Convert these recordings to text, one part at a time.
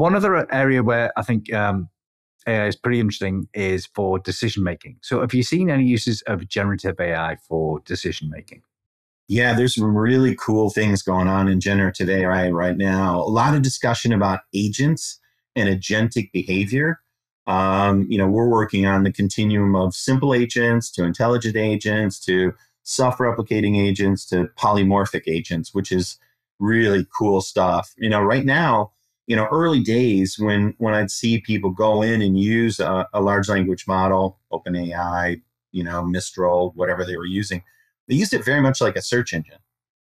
One other area where I think um, AI is pretty interesting is for decision making. So, have you seen any uses of generative AI for decision making? Yeah, there's some really cool things going on in generative AI right now. A lot of discussion about agents and agentic behavior. Um, you know, we're working on the continuum of simple agents to intelligent agents to self-replicating agents to polymorphic agents, which is really cool stuff. You know, right now, you know, early days when when I'd see people go in and use a, a large language model, OpenAI, you know, Mistral, whatever they were using, they used it very much like a search engine.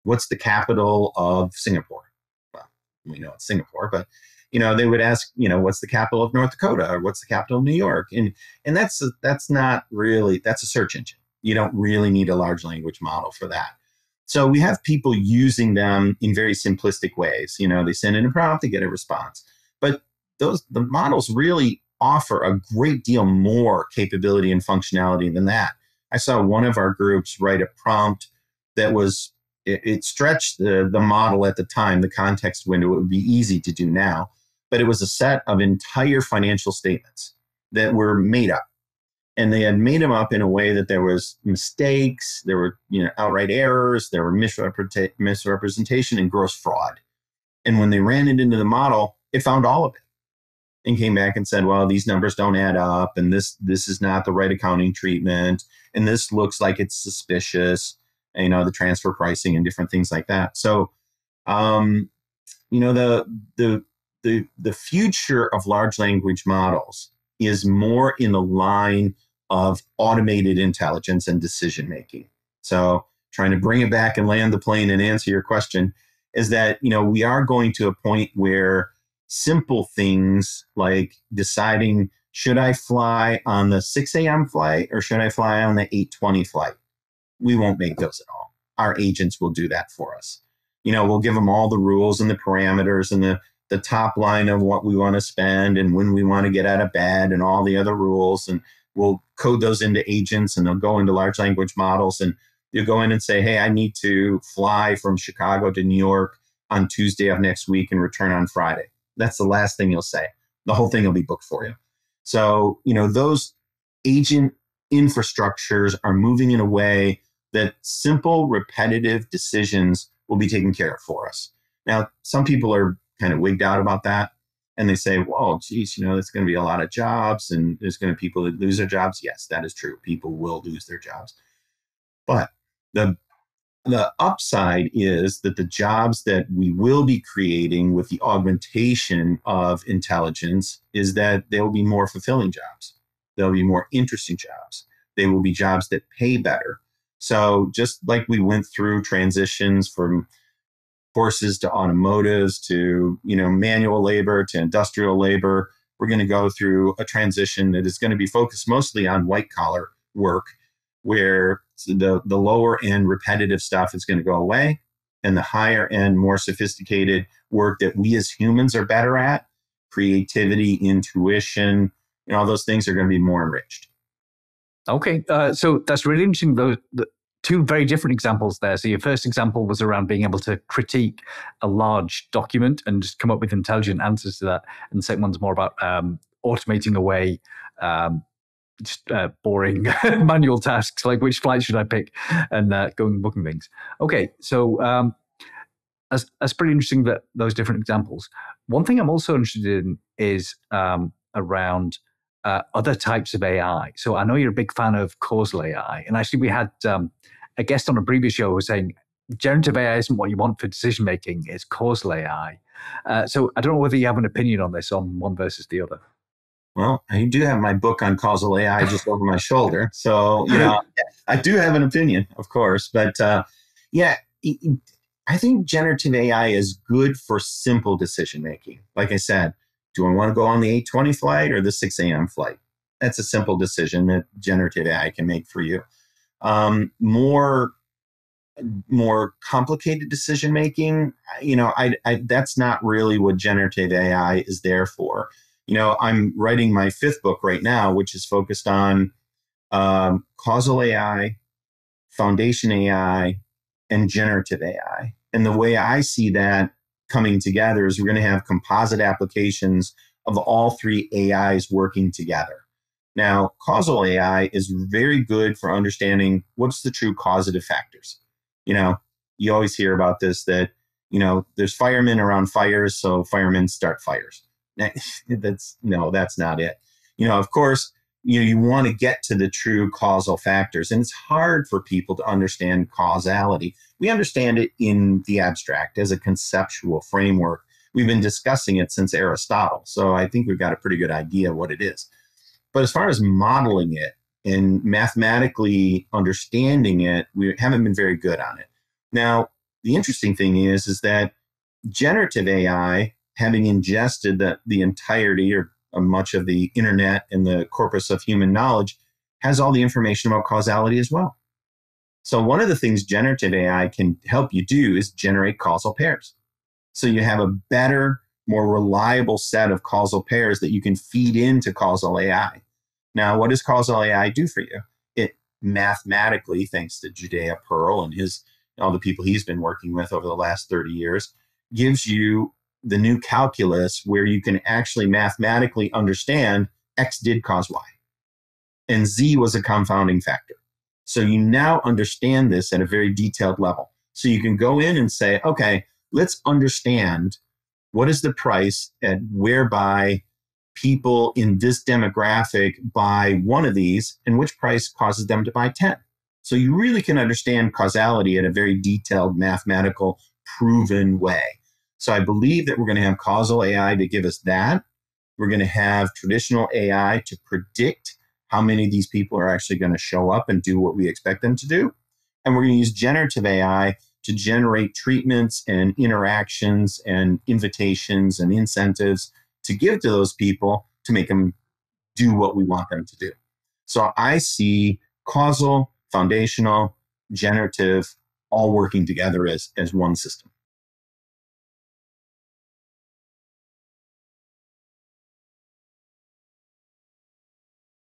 What's the capital of Singapore? Well, we know it's Singapore, but you know, they would ask, you know, what's the capital of North Dakota or what's the capital of New York? And and that's that's not really that's a search engine. You don't really need a large language model for that. So we have people using them in very simplistic ways. You know, they send in a prompt, they get a response. But those the models really offer a great deal more capability and functionality than that. I saw one of our groups write a prompt that was it, it stretched the, the model at the time, the context window. It would be easy to do now, but it was a set of entire financial statements that were made up and they had made them up in a way that there was mistakes, there were you know outright errors, there were misrepresent- misrepresentation and gross fraud. And when they ran it into the model, it found all of it and came back and said, "Well, these numbers don't add up, and this this is not the right accounting treatment, and this looks like it's suspicious." And, you know, the transfer pricing and different things like that. So, um, you know, the the the the future of large language models is more in the line of automated intelligence and decision making. So, trying to bring it back and land the plane and answer your question is that, you know, we are going to a point where simple things like deciding should I fly on the 6 a.m. flight or should I fly on the 8:20 flight? We won't make those at all. Our agents will do that for us. You know, we'll give them all the rules and the parameters and the the top line of what we want to spend and when we want to get out of bed and all the other rules. And we'll code those into agents and they'll go into large language models. And you'll go in and say, hey, I need to fly from Chicago to New York on Tuesday of next week and return on Friday. That's the last thing you'll say. The whole thing will be booked for you. So, you know, those agent infrastructures are moving in a way that simple, repetitive decisions will be taken care of for us. Now, some people are kind of wigged out about that. And they say, well, geez, you know, there's going to be a lot of jobs and there's going to be people that lose their jobs. Yes, that is true. People will lose their jobs. But the the upside is that the jobs that we will be creating with the augmentation of intelligence is that they will be more fulfilling jobs. They'll be more interesting jobs. They will be jobs that pay better. So just like we went through transitions from horses to automotives to you know manual labor to industrial labor. We're going to go through a transition that is going to be focused mostly on white collar work where the, the lower end repetitive stuff is going to go away and the higher end more sophisticated work that we as humans are better at creativity intuition you know all those things are going to be more enriched. Okay uh, so that's really interesting though two very different examples there. So your first example was around being able to critique a large document and just come up with intelligent answers to that. And the second one's more about um, automating away um, just uh, boring manual tasks like which flight should I pick and uh, going booking things. Okay, so um, that's, that's pretty interesting that those different examples. One thing I'm also interested in is um, around uh, other types of AI. So I know you're a big fan of causal AI, and actually we had um, a guest on a previous show who was saying generative AI isn't what you want for decision making; it's causal AI. Uh, so I don't know whether you have an opinion on this on one versus the other. Well, I do have my book on causal AI just over my shoulder, so you know I do have an opinion, of course. But uh, yeah, I think generative AI is good for simple decision making. Like I said, do I want to go on the 820 flight or the 6 a.m. flight? That's a simple decision that generative AI can make for you. Um, more more complicated decision making, you know, I, I, that's not really what generative AI is there for. You know, I'm writing my fifth book right now, which is focused on um, causal AI, foundation AI, and generative AI. And the way I see that coming together is we're going to have composite applications of all three AIs working together. Now, causal AI is very good for understanding what's the true causative factors. You know, you always hear about this that, you know, there's firemen around fires, so firemen start fires. That's no, that's not it. You know, of course, you know, you want to get to the true causal factors, and it's hard for people to understand causality. We understand it in the abstract as a conceptual framework. We've been discussing it since Aristotle, so I think we've got a pretty good idea what it is. But as far as modeling it and mathematically understanding it, we haven't been very good on it. Now, the interesting thing is, is that generative AI, having ingested the, the entirety or much of the internet and the corpus of human knowledge, has all the information about causality as well. So, one of the things generative AI can help you do is generate causal pairs. So, you have a better more reliable set of causal pairs that you can feed into causal AI. Now, what does causal AI do for you? It mathematically, thanks to Judea Pearl and his all the people he's been working with over the last 30 years, gives you the new calculus where you can actually mathematically understand X did cause Y. And Z was a confounding factor. So you now understand this at a very detailed level. So you can go in and say, okay, let's understand what is the price at whereby people in this demographic buy one of these and which price causes them to buy 10. So you really can understand causality in a very detailed, mathematical, proven way. So I believe that we're going to have causal AI to give us that. We're going to have traditional AI to predict how many of these people are actually going to show up and do what we expect them to do. And we're going to use generative AI to generate treatments and interactions and invitations and incentives to give to those people to make them do what we want them to do. So I see causal, foundational, generative all working together as, as one system.